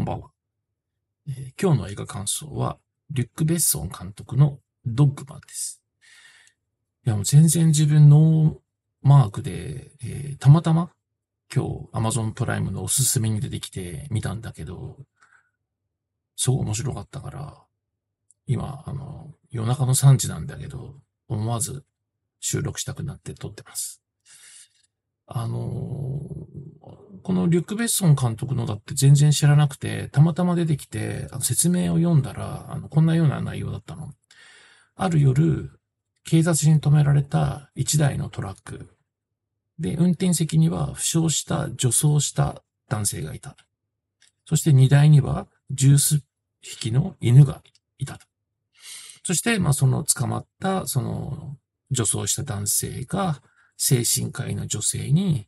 こんばんは、えー今日の映画感想は、リュック・ベッソン監督のドッグマンです。いや、もう全然自分ノーマークで、えーたまたま今日 Amazon プライムのおすすめに出てきて見たんだけど、すごい面白かったから、今、あの、夜中の3時なんだけど、思わず収録したくなって撮ってます。あのーこのリュック・ベッソン監督のだって全然知らなくて、たまたま出てきて、あの説明を読んだら、あの、こんなような内容だったの。ある夜、警察に止められた一台のトラック。で、運転席には負傷した、女装した男性がいた。そして荷台には十数匹の犬がいた。そして、まあ、その捕まった、その、女装した男性が、精神科医の女性に、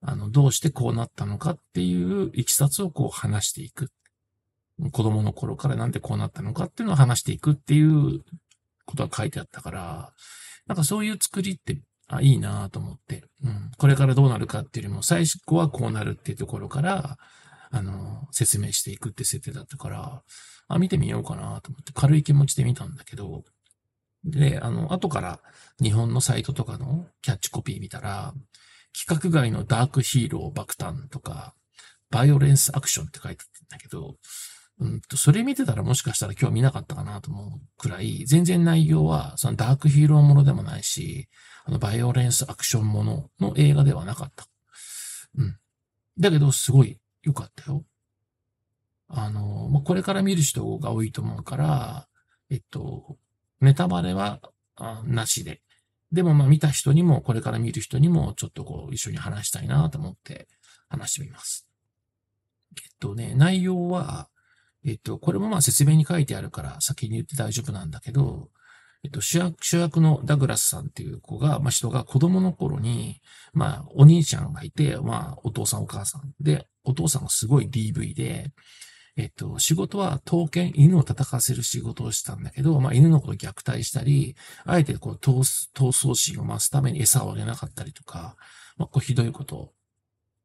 あの、どうしてこうなったのかっていういきさつをこう話していく。子供の頃からなんでこうなったのかっていうのを話していくっていうことが書いてあったから、なんかそういう作りって、あ、いいなと思って、うん。これからどうなるかっていうよりも、最初はこうなるっていうところから、あの、説明していくって設定だったから、あ、見てみようかなと思って軽い気持ちで見たんだけど、で、あの、後から日本のサイトとかのキャッチコピー見たら、規格外のダークヒーロー爆誕とか、バイオレンスアクションって書いてあったんだけど、うんと、それ見てたらもしかしたら今日見なかったかなと思うくらい、全然内容は、そのダークヒーローものでもないし、あの、バイオレンスアクションものの映画ではなかった。うん。だけど、すごい良かったよ。あの、まあ、これから見る人が多いと思うから、えっと、ネタバレは、あなしで。でもまあ見た人にも、これから見る人にも、ちょっとこう、一緒に話したいなと思って話してみます。えっとね、内容は、えっと、これもまあ説明に書いてあるから先に言って大丈夫なんだけど、えっと、主役、主役のダグラスさんっていう子が、まあ人が子供の頃に、まあお兄ちゃんがいて、まあお父さんお母さんで、お父さんがすごい DV で、えっと、仕事は刀剣、犬を叩かせる仕事をしたんだけど、まあ犬のことを虐待したり、あえてこう闘争心を増すために餌をあげなかったりとか、まあこうひどいことを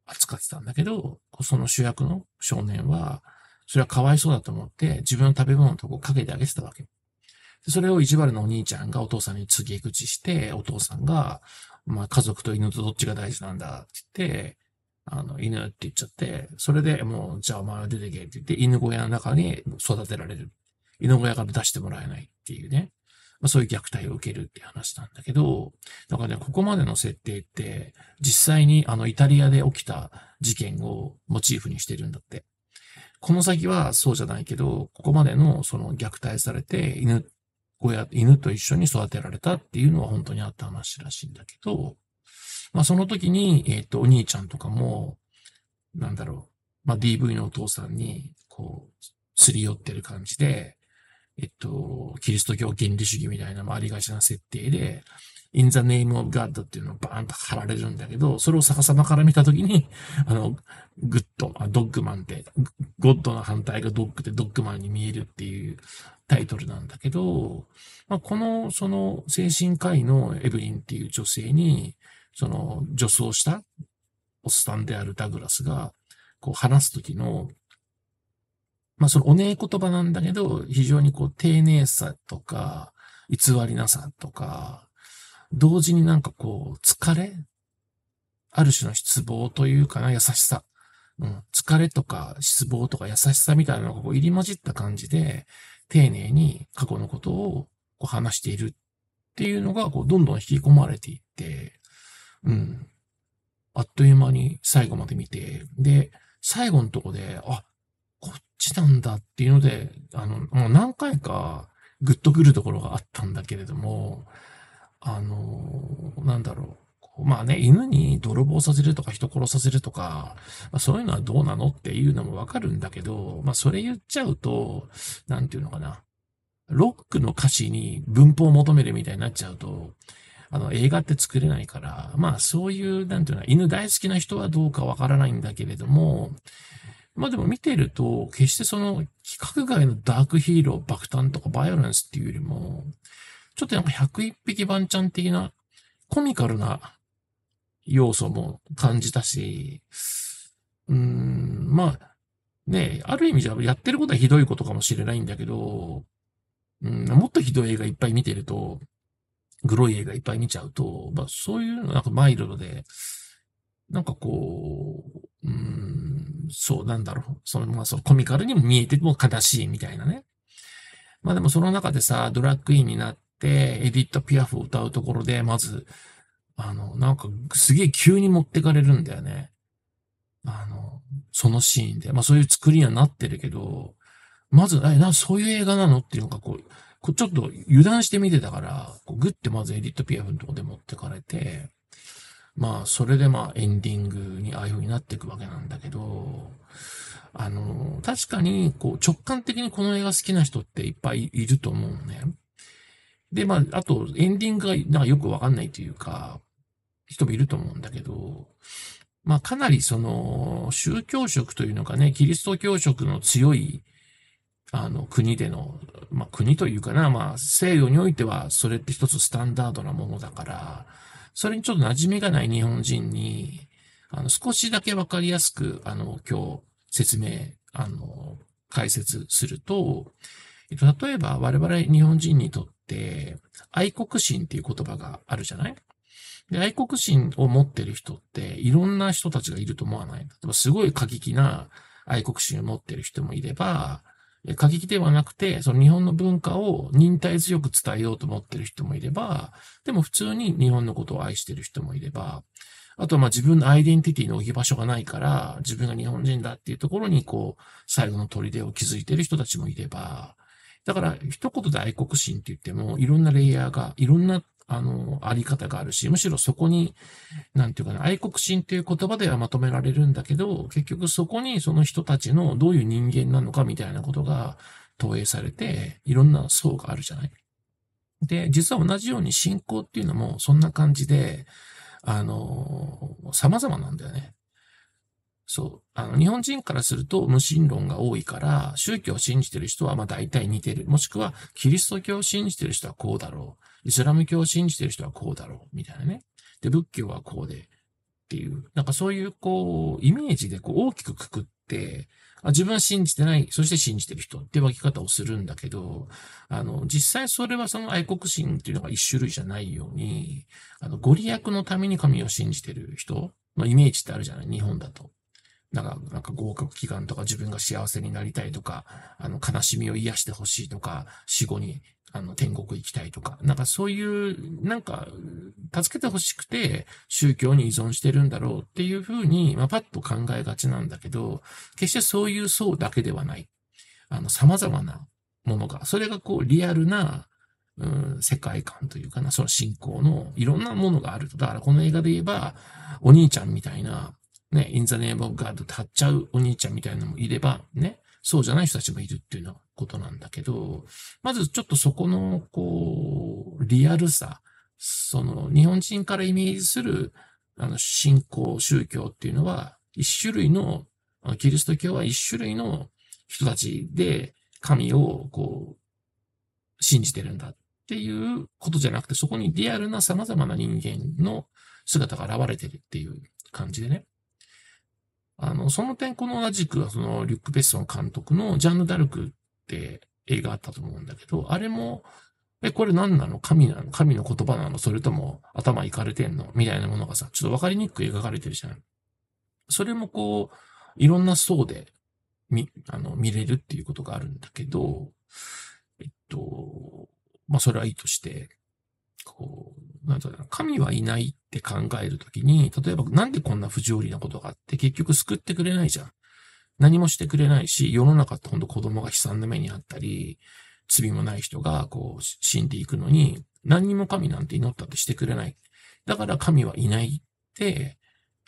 扱ってたんだけど、その主役の少年は、それはかわいそうだと思って自分の食べ物のとこをかけてあげてたわけ。それを意地悪なお兄ちゃんがお父さんに告げ口して、お父さんが、まあ家族と犬とどっちが大事なんだって言って、あの、犬って言っちゃって、それでもう、じゃあお前は出てけって言って、犬小屋の中に育てられる。犬小屋から出してもらえないっていうね。まあ、そういう虐待を受けるって話なんだけど、だからね、ここまでの設定って、実際にあのイタリアで起きた事件をモチーフにしてるんだって。この先はそうじゃないけど、ここまでのその虐待されて犬小屋、犬と一緒に育てられたっていうのは本当にあった話らしいんだけど、まあその時に、えっ、と、お兄ちゃんとかも、なんだろう、まあ DV のお父さんに、こう、すり寄ってる感じで、えっと、キリスト教原理主義みたいな、まあありがちな設定で、in the name of God っていうのをバーンと貼られるんだけど、それを逆さまから見たときに、あの、グッド、ドッグマンって、ゴッドの反対がドッグでドッグマンに見えるっていうタイトルなんだけど、まあ、この、その、精神科医のエブリンっていう女性に、その、女装したおっさんであるダグラスが、こう話すときの、まあそのおねえ言葉なんだけど、非常にこう丁寧さとか、偽りなさとか、同時になんかこう、疲れある種の失望というかな、優しさ。うん、疲れとか失望とか優しさみたいなのがこう入り混じった感じで、丁寧に過去のことをこう話しているっていうのが、こう、どんどん引き込まれていって、うん。あっという間に最後まで見て、で、最後のとこで、あ、こっちなんだっていうので、あの、もう何回かグッとくるところがあったんだけれども、あの、なんだろう。まあね、犬に泥棒させるとか人殺させるとか、まあ、そういうのはどうなのっていうのもわかるんだけど、まあそれ言っちゃうと、なんていうのかな。ロックの歌詞に文法を求めるみたいになっちゃうと、あの、映画って作れないから、まあそういう、なんていうの、犬大好きな人はどうかわからないんだけれども、まあでも見てると、決してその、規格外のダークヒーロー爆誕とかバイオレンスっていうよりも、ちょっとなんか101匹番ちゃん的な、コミカルな要素も感じたし、うーん、まあ、ね、ある意味じゃやってることはひどいことかもしれないんだけど、うん、もっとひどい映画いっぱい見てると、グロい映画いっぱい見ちゃうと、まあそういうのなんかマイルドで、なんかこう、うん、そう、なんだろう。その、まあそのコミカルにも見えても悲しいみたいなね。まあでもその中でさ、ドラッグインになって、エディット・ピアフを歌うところで、まず、あの、なんかすげえ急に持ってかれるんだよね。あの、そのシーンで。まあそういう作りにはなってるけど、まず、え、な、そういう映画なの？っていうのがこう、こちょっと油断して見てたから、こうグッてまずエディット・ピアフのとこで持ってかれて、まあ、それでまあ、エンディングにああいう風になっていくわけなんだけど、あの、確かに、こう、直感的にこの映画好きな人っていっぱいいると思うのね。で、まあ、あと、エンディングがなんかよくわかんないというか、人もいると思うんだけど、まあ、かなりその、宗教色というのかね、キリスト教色の強い、あの、国での、まあ、国というかな、まあ、西洋においては、それって一つスタンダードなものだから、それにちょっと馴染みがない日本人に、あの、少しだけわかりやすく、あの、今日説明、あの、解説すると、例えば我々日本人にとって、愛国心っていう言葉があるじゃない？で、愛国心を持ってる人って、いろんな人たちがいると思わない？例えばすごい過激な愛国心を持ってる人もいれば、過激ではなくて、その日本の文化を忍耐強く伝えようと思ってる人もいれば、でも普通に日本のことを愛してる人もいれば、あとはまあ自分のアイデンティティの置き場所がないから、自分が日本人だっていうところにこう、最後の砦を築いてる人たちもいれば、だから一言で愛国心って言っても、いろんなレイヤーが、いろんなあの、あり方があるし、むしろそこに、なんていうかな、愛国心っていう言葉ではまとめられるんだけど、結局そこにその人たちのどういう人間なのかみたいなことが投影されて、いろんな層があるじゃない。で、実は同じように信仰っていうのもそんな感じで、あの、様々なんだよね。そう。あの、日本人からすると無神論が多いから、宗教を信じてる人はまあ大体似てる。もしくは、キリスト教を信じてる人はこうだろう。イスラム教を信じてる人はこうだろう、みたいなね。で、仏教はこうで、っていう、なんかそういう、こう、イメージでこう大きくくくって、自分は信じてない、そして信じてる人って分け方をするんだけど、あの、実際それはその愛国心っていうのが一種類じゃないように、あの、ご利益のために神を信じてる人のイメージってあるじゃない？日本だと。なんか、なんか合格祈願とか自分が幸せになりたいとか、あの、悲しみを癒してほしいとか、死後にあの、天国行きたいとか、なんかそういう、なんか、助けてほしくて宗教に依存してるんだろうっていうふうに、まあ、パッと考えがちなんだけど、決してそういう層だけではない。あの、様々なものが、それがこう、リアルな、うん、世界観というかな、その信仰のいろんなものがあると。だからこの映画で言えば、お兄ちゃんみたいな、ね、in the name of God って貼っちゃうお兄ちゃんみたいなのもいれば、ね、そうじゃない人たちもいるっていうようなことなんだけど、まずちょっとそこの、こう、リアルさ、その、日本人からイメージする、あの、信仰、宗教っていうのは、一種類の、キリスト教は一種類の人たちで、神を、こう、信じてるんだっていうことじゃなくて、そこにリアルな様々な人間の姿が現れてるっていう感じでね。あの、その点、この同じく、その、リュック・ベッソン監督のジャンヌ・ダルクって映画あったと思うんだけど、あれも、え、これ何なの？神なの？神の言葉なの？それとも頭いかれてんの？みたいなものがさ、ちょっとわかりにくく描かれてるじゃん。それもこう、いろんな層で見、あの、見れるっていうことがあるんだけど、えっと、まあ、それはいいとして、こう、なんだろう神はいないって考えるときに、例えばなんでこんな不条理なことがあって結局救ってくれないじゃん。何もしてくれないし、世の中ってほんと子供が悲惨な目にあったり、罪もない人がこう死んでいくのに、何にも神なんて祈ったってしてくれない。だから神はいないって、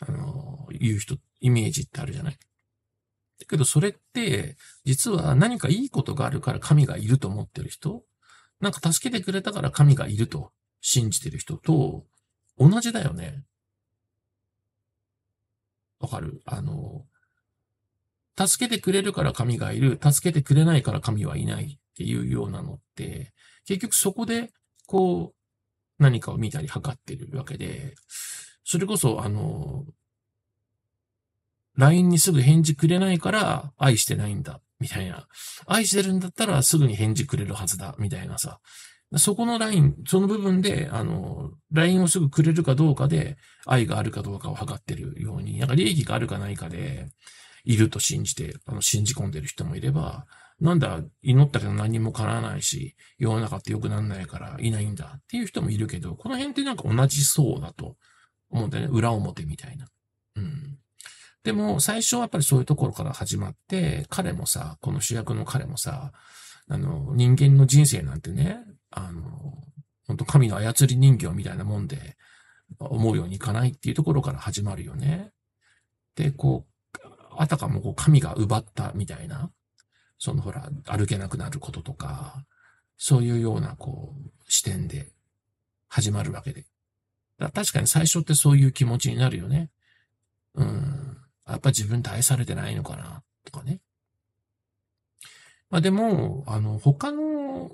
あの、言う人、イメージってあるじゃない。だけどそれって、実は何かいいことがあるから神がいると思ってる人なんか助けてくれたから神がいると信じてる人と同じだよね。わかる？あの、助けてくれるから神がいる、助けてくれないから神はいないっていうようなのって、結局そこで、こう、何かを見たり測ってるわけで、それこそ、あの、LINE にすぐ返事くれないから愛してないんだ、みたいな。愛してるんだったらすぐに返事くれるはずだ、みたいなさ。そこのライン、その部分で、あの、LINE をすぐくれるかどうかで、愛があるかどうかを測ってるように、なんか利益があるかないかで、いると信じて、あの、信じ込んでる人もいれば、なんだ、祈ったけど何も叶わないし、世の中って良くなんないからいないんだっていう人もいるけど、この辺ってなんか同じそうだと思うんだよね。裏表みたいな。うん。でも、最初はやっぱりそういうところから始まって、彼もさ、この主役の彼もさ、あの、人間の人生なんてね、あの、本当神の操り人形みたいなもんで、思うようにいかないっていうところから始まるよね。で、こう、あたかもこう神が奪ったみたいな、そのほら、歩けなくなることとか、そういうようなこう、視点で始まるわけで。だ確かに最初ってそういう気持ちになるよね。うん。やっぱ自分って愛されてないのかな、とかね。まあでも、あの、他の、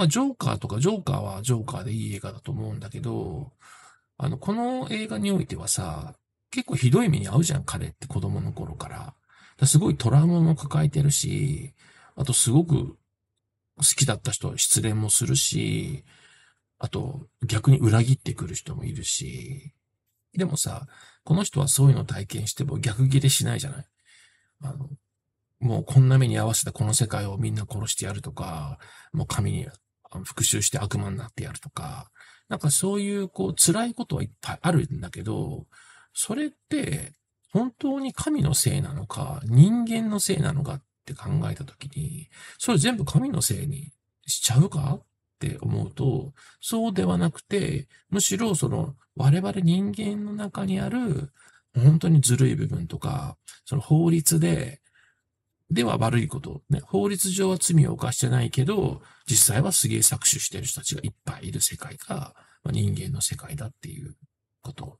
まあジョーカーとか、ジョーカーはジョーカーでいい映画だと思うんだけど、あの、この映画においてはさ、結構ひどい目に遭うじゃん、彼って子供の頃から。すごいトラウマも抱えてるし、あとすごく好きだった人失恋もするし、あと逆に裏切ってくる人もいるし、でもさ、この人はそういうのを体験しても逆ギレしないじゃない？あの、もうこんな目に合わせたこの世界をみんな殺してやるとか、もう神に復讐して悪魔になってやるとか、なんかそういうこう辛いことはいっぱいあるんだけど、それって本当に神のせいなのか、人間のせいなのかって考えたときに、それ全部神のせいにしちゃうかって思うと、そうではなくて、むしろその我々人間の中にある本当にずるい部分とか、その法律で、では悪いこと、ね、法律上は罪を犯してないけど、実際はすげえ搾取してる人たちがいっぱいいる世界が、まあ、人間の世界だっていうこと。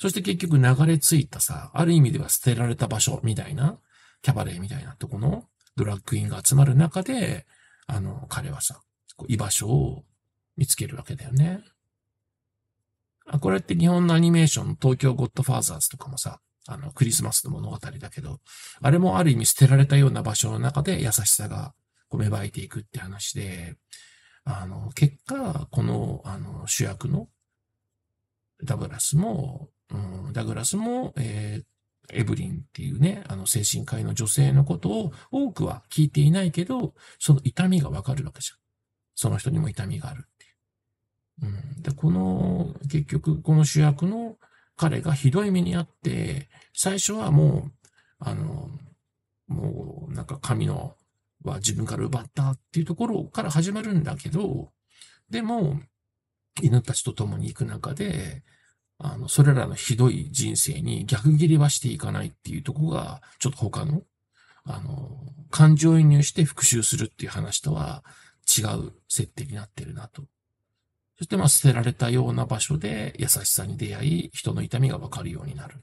そして結局流れ着いたさ、ある意味では捨てられた場所みたいな、キャバレーみたいなとこのドラッグインが集まる中で、あの、彼はさ、居場所を見つけるわけだよね。あ、これって日本のアニメーション、東京ゴッドファーザーズとかもさ、あの、クリスマスの物語だけど、あれもある意味捨てられたような場所の中で優しさが芽生えていくって話で、あの、結果、この、あの、主役のダグラスも、うん、ダグラスも、えー、エブリンっていうね、あの精神科医の女性のことを多くは聞いていないけど、その痛みがわかるわけじゃん。その人にも痛みがあるっていう。うん、で、この、結局、この主役の彼がひどい目にあって、最初はもう、あの、もう、なんか神のは自分から奪ったっていうところから始まるんだけど、でも、犬たちと共に行く中で、あの、それらのひどい人生に逆切りはしていかないっていうとこが、ちょっと他の、あの、感情移入して復讐するっていう話とは違う設定になってるなと。そしてまあ捨てられたような場所で優しさに出会い、人の痛みがわかるようになる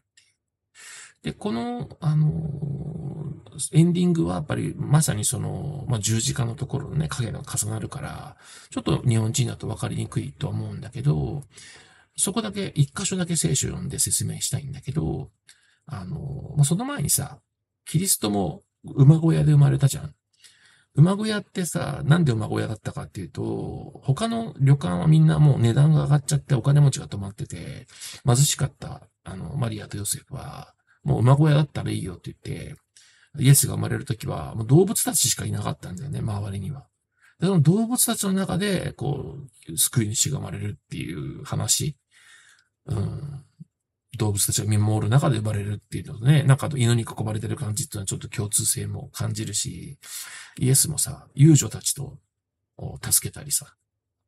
で、この、あの、エンディングはやっぱりまさにその、まあ、十字架のところのね、影が重なるから、ちょっと日本人だとわかりにくいと思うんだけど、そこだけ、一箇所だけ聖書読んで説明したいんだけど、あの、まあ、その前にさ、キリストも馬小屋で生まれたじゃん。馬小屋ってさ、なんで馬小屋だったかっていうと、他の旅館はみんなもう値段が上がっちゃってお金持ちが泊まってて、貧しかった、あの、マリアとヨセフは、もう馬小屋だったらいいよって言って、イエスが生まれるときは、もう動物たちしかいなかったんだよね、周りには。でその動物たちの中で、こう、救い主が生まれるっていう話。うん、動物たちが見守る中で生まれるっていうのとね、なんか犬に囲まれてる感じっていうのはちょっと共通性も感じるし、イエスもさ、遊女たちと助けたりさ、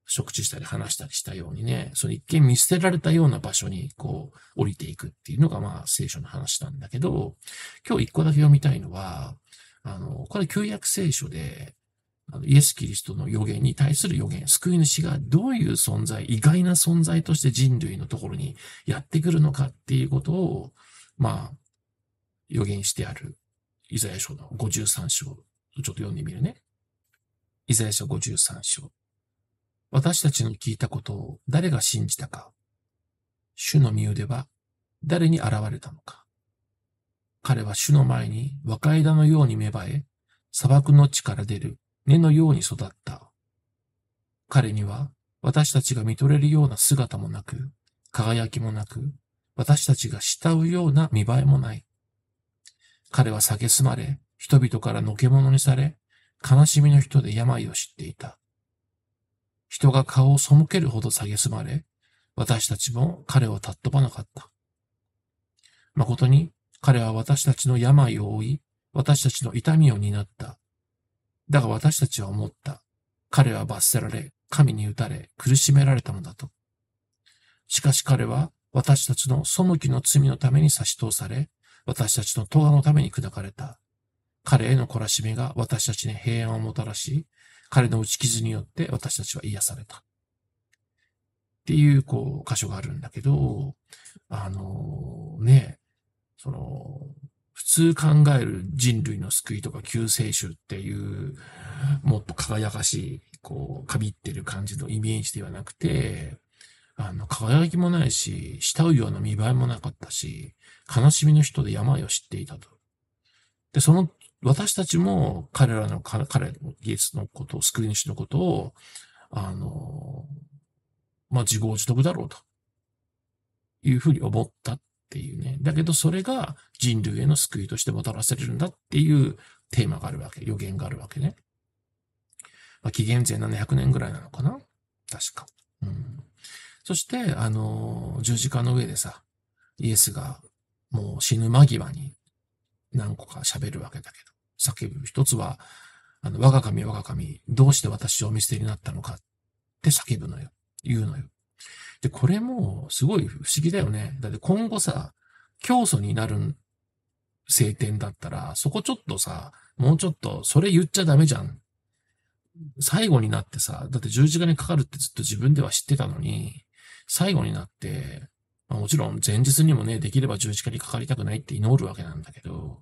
食事したり話したりしたようにね、その一見見捨てられたような場所にこう降りていくっていうのがまあ聖書の話なんだけど、今日一個だけ読みたいのは、あの、これ旧約聖書で、あのイエス・キリストの予言に対する予言、救い主がどういう存在、意外な存在として人類のところにやってくるのかっていうことを、まあ、予言してある、イザヤ書の53章、ちょっと読んでみるね。イザヤ書53章。私たちの聞いたことを誰が信じたか。主の身腕は誰に現れたのか。彼は主の前に若枝のように芽生え、砂漠の地から出る根のように育った。彼には私たちが見とれるような姿もなく、輝きもなく、私たちが慕うような見栄えもない。彼は蔑まれ、人々からのけ者にされ、悲しみの人で病を知っていた。人が顔を背けるほど蔑まれ、私たちも彼を尊ばなかった。誠に彼は私たちの病を負い、私たちの痛みを担った。だが私たちは思った。彼は罰せられ、神に打たれ、苦しめられたのだと。しかし彼は私たちの背きの罪のために差し通され、私たちの咎のために砕かれた。彼への懲らしめが私たちに平安をもたらし、彼の打ち傷によって私たちは癒された。っていう、こう、箇所があるんだけど、あのー、ね、その、普通考える人類の救いとか救世主っていう、もっと輝かしい、こう、かびってる感じのイメージではなくて、あの、輝きもないし、慕うような見栄えもなかったし、悲しみの人で病を知っていたと。で、その、私たちも彼らの、彼のイエスのことを、救い主のことを、あの、まあ、自業自得だろうと。いうふうに思ったっっていうね。だけどそれが人類への救いとしてもたらせれるんだっていうテーマがあるわけ。予言があるわけね。まあ、紀元前700年ぐらいなのかな確か。うん。そして、あの、十字架の上でさ、イエスがもう死ぬ間際に何個か喋るわけだけど、叫ぶ。一つは、あの、我が神我が神、どうして私を見捨てになったのかって叫ぶのよ。言うのよ。で、これもすごい不思議だよね。だって今後さ、教祖になる聖典だったら、そこちょっとさ、もうちょっと、それ言っちゃダメじゃん。最後になってさ、だって十字架にかかるってずっと自分では知ってたのに、最後になって、まあ、もちろん前日にもね、できれば十字架にかかりたくないって祈るわけなんだけど、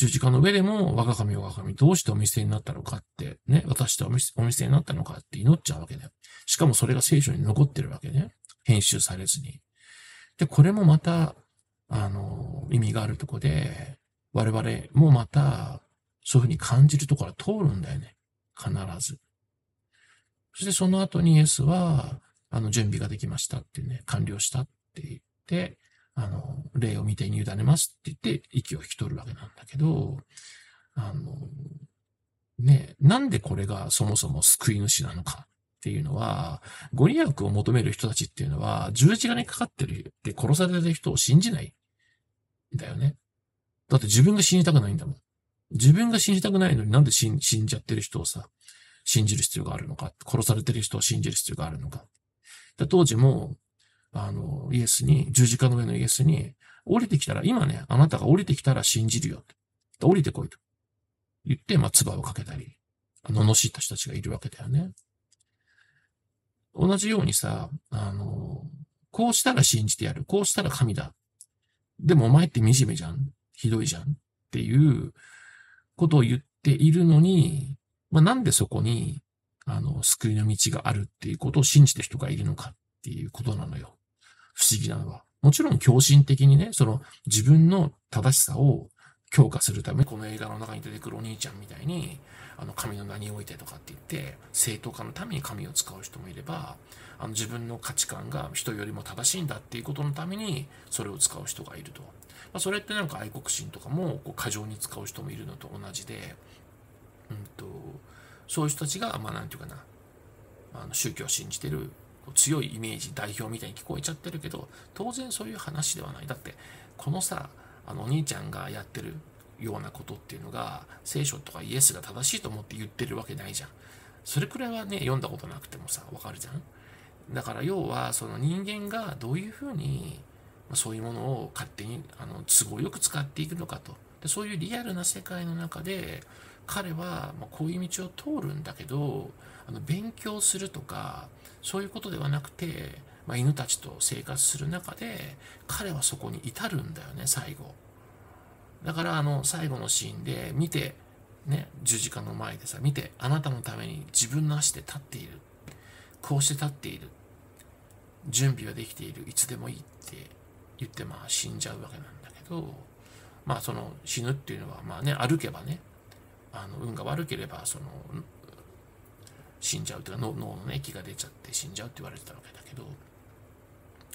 十字架の上でも、我が神我が神、どうしてお見捨てになったのかって、ね、私とお見捨てになったのかって祈っちゃうわけだよ。しかもそれが聖書に残ってるわけね。編集されずに。で、これもまた、あの、意味があるとこで、我々もまた、そういうふうに感じるところは通るんだよね。必ず。そしてその後にイエスは、あの、準備ができましたってね、完了したって言って、あの、霊を見て委ねますって言って息を引き取るわけなんだけど、あの、ね、なんでこれがそもそも救い主なのかっていうのは、ご利益を求める人たちっていうのは、十字架にかかってるって殺されてる人を信じないんだよね。だって自分が死にたくないんだもん。自分が死にたくないのになんで死ん死んじゃってる人をさ、信じる必要があるのか、殺されてる人を信じる必要があるのか。当時も、あの、イエスに、十字架の上のイエスに、降りてきたら、今ね、あなたが降りてきたら信じるよ。降りてこいと。言って、まあ、唾をかけたり、罵った人たちがいるわけだよね。同じようにさ、あの、こうしたら信じてやる。こうしたら神だ。でもお前って惨めじゃん。ひどいじゃん。っていうことを言っているのに、まあ、なんでそこに、あの、救いの道があるっていうことを信じてる人がいるのかっていうことなのよ。不思議なのは。もちろん狂信的にね、その自分の正しさを強化するため、この映画の中に出てくるお兄ちゃんみたいに、あの、神の名においてとかって言って、正当化のために神を使う人もいれば、あの、自分の価値観が人よりも正しいんだっていうことのために、それを使う人がいると。まあ、それってなんか愛国心とかも、こう、過剰に使う人もいるのと同じで、うんと、そういう人たちが、まあ、なんていうかな、あの、宗教を信じてる強いイメージ代表みたいに聞こえちゃってるけど当然そういう話ではない。だってこのさあのお兄ちゃんがやってるようなことっていうのが聖書とかイエスが正しいと思って言ってるわけないじゃん。それくらいはね読んだことなくてもさわかるじゃん。だから要はその人間がどういうふうにそういうものを勝手にあの都合よく使っていくのかと。でそういうリアルな世界の中で彼はこういう道を通るんだけどあの勉強するとかそういうことではなくて、まあ、犬たちと生活する中で彼はそこに至るんだよね最後。だからあの最後のシーンで見てね十字架の前でさ見てあなたのために自分の足で立っている。こうして立っている。準備はできている。いつでもいいって言ってまあ死んじゃうわけなんだけどまあその死ぬっていうのはまあね歩けばねあの運が悪ければその死んじゃうというか脳の、ね、液が出ちゃって死んじゃうって言われてたわけだけど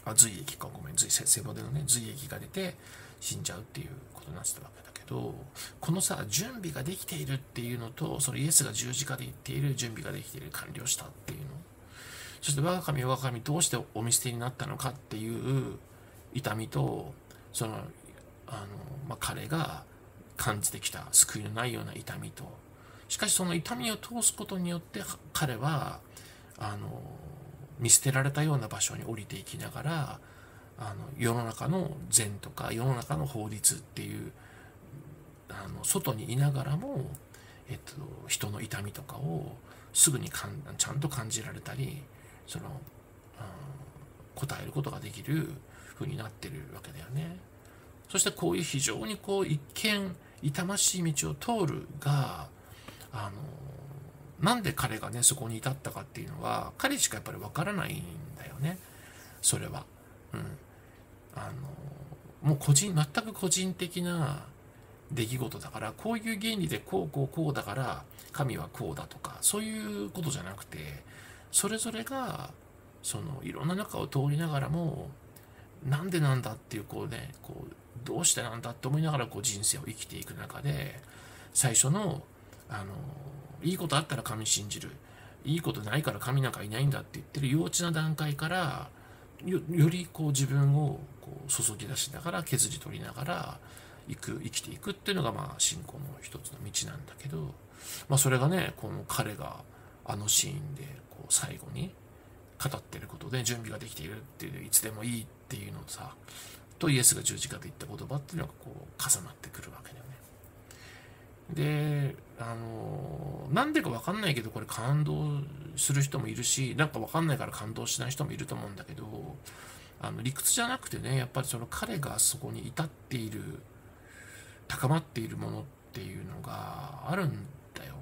あ髄液かごめん髄背骨のね髄液が出て死んじゃうっていうことになってたわけだけどこのさ準備ができているっていうのとそのイエスが十字架で言っている準備ができている完了したっていうの。そして我が神我が神どうしてお見捨てになったのかっていう痛みとそのあの、まあ、彼が感じてきた救いのないような痛みとしかしその痛みを通すことによって彼はあの見捨てられたような場所に降りていきながらあの世の中の善とか世の中の法律っていうあの外にいながらも、えっと、人の痛みとかをすぐにかんちゃんと感じられたりその、うん、答えることができる風になってるわけだよね。そしてこういう非常にこう一見痛ましい道を通るがあのなんで彼がねそこに至ったかっていうのは彼しかやっぱりわからないんだよねそれは。うん、あのもう個人全く個人的な出来事だからこういう原理でこうこうこうだから神はこうだとかそういうことじゃなくてそれぞれがそのいろんな中を通りながらもなんでなんだっていうこうねこうどうしてなんだって思いながらこう人生を生きていく中で最初のあのいいことあったら神信じるいいことないから神なんかいないんだって言ってる幼稚な段階からよりこう自分をこう注ぎ出しながら削り取りながら行く生きていくっていうのがまあ信仰の一つの道なんだけど、まあ、それがねこの彼があのシーンでこう最後に語ってることで準備ができているっていういつでもいいっていうのさとイエスが十字架で言った言葉っていうのがこう重なってくるわけだよね。で、あの、なんでかわかんないけど、これ感動する人もいるし、なんかわかんないから感動しない人もいると思うんだけど、あの理屈じゃなくてね、やっぱりその彼がそこに至っている、高まっているものっていうのがあるんだよ。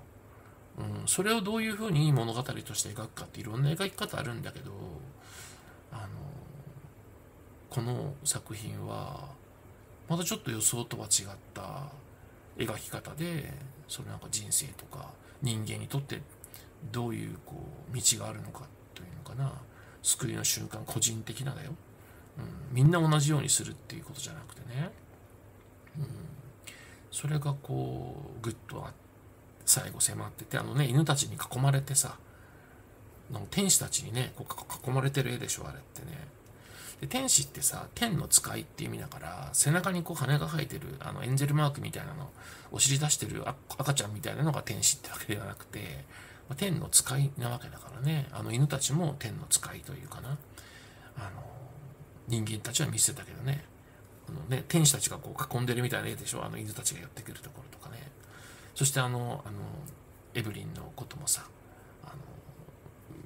うん、それをどういうふうに物語として描くかっていろんな描き方あるんだけど、あの、この作品はまたちょっと予想とは違った描き方でそのなんか人生とか人間にとってどういうこう道があるのかというのかな。救いの瞬間個人的なだよ、うん、みんな同じようにするっていうことじゃなくてね、うん、それがこうぐっと最後迫っててあのね犬たちに囲まれてさ天使たちにねこう囲まれてる絵でしょあれってね。で天使ってさ天の使いっていう意味だから背中にこう羽が生えてるあのエンゼルマークみたいなのお尻出してる赤ちゃんみたいなのが天使ってわけではなくて、まあ、天の使いなわけだからね。あの犬たちも天の使いというかな。あの人間たちは見せたけどね。あのね天使たちがこう囲んでるみたいな絵でしょ？あの犬たちが寄ってくるところとかね。そしてあのあのエブリンのこともさあの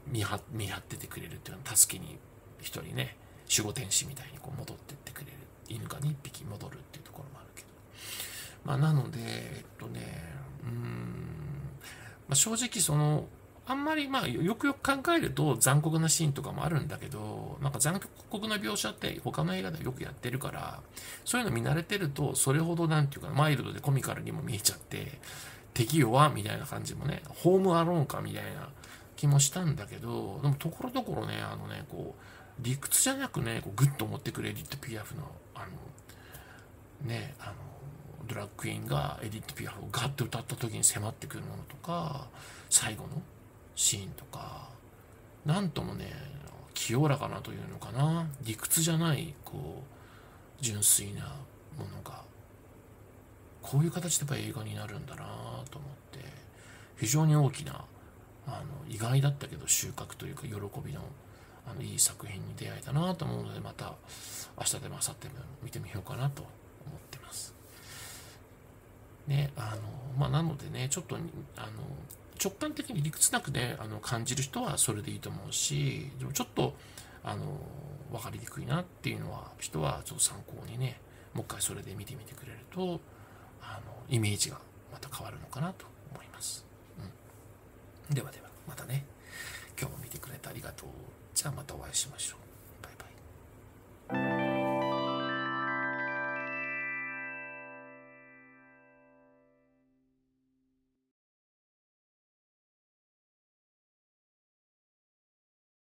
見張見張っててくれるっていうの助けに一人ね守護天使みたいにこう戻ってってくれる犬が2匹戻るっていうところもあるけど。まあなのでえっとねうん、まあ、正直そのあんまりまあよくよく考えると残酷なシーンとかもあるんだけどなんか残酷な描写って他の映画ではよくやってるからそういうの見慣れてるとそれほどなんていうかマイルドでコミカルにも見えちゃって敵弱みたいな感じもねホームアローンかみたいな気もしたんだけどでもところどころねあのねこう理屈じゃなくね、こうグッと持ってくるエディット・ピアフの、あの、ね、あの、ドラッグクイーンがエディット・ピアフをガッと歌った時に迫ってくるものとか、最後のシーンとか、なんともね、清らかなというのかな、理屈じゃない、こう、純粋なものが、こういう形でやっぱ映画になるんだなと思って、非常に大きな、あの、意外だったけど収穫というか喜びのあのいい作品に出会えたなと思うのでまた明日でも明後日も見てみようかなと思ってます。ね、あの、まあ、なのでね、ちょっと、あの、直感的に理屈なくね、あの、感じる人はそれでいいと思うし、でもちょっと、あの、分かりにくいなっていうのは、人はちょっと参考にね、もう一回それで見てみてくれると、あの、イメージがまた変わるのかなと思います。うん。ではでは、またね、今日も見てくれてありがとう。じゃあまたお会いしましょう。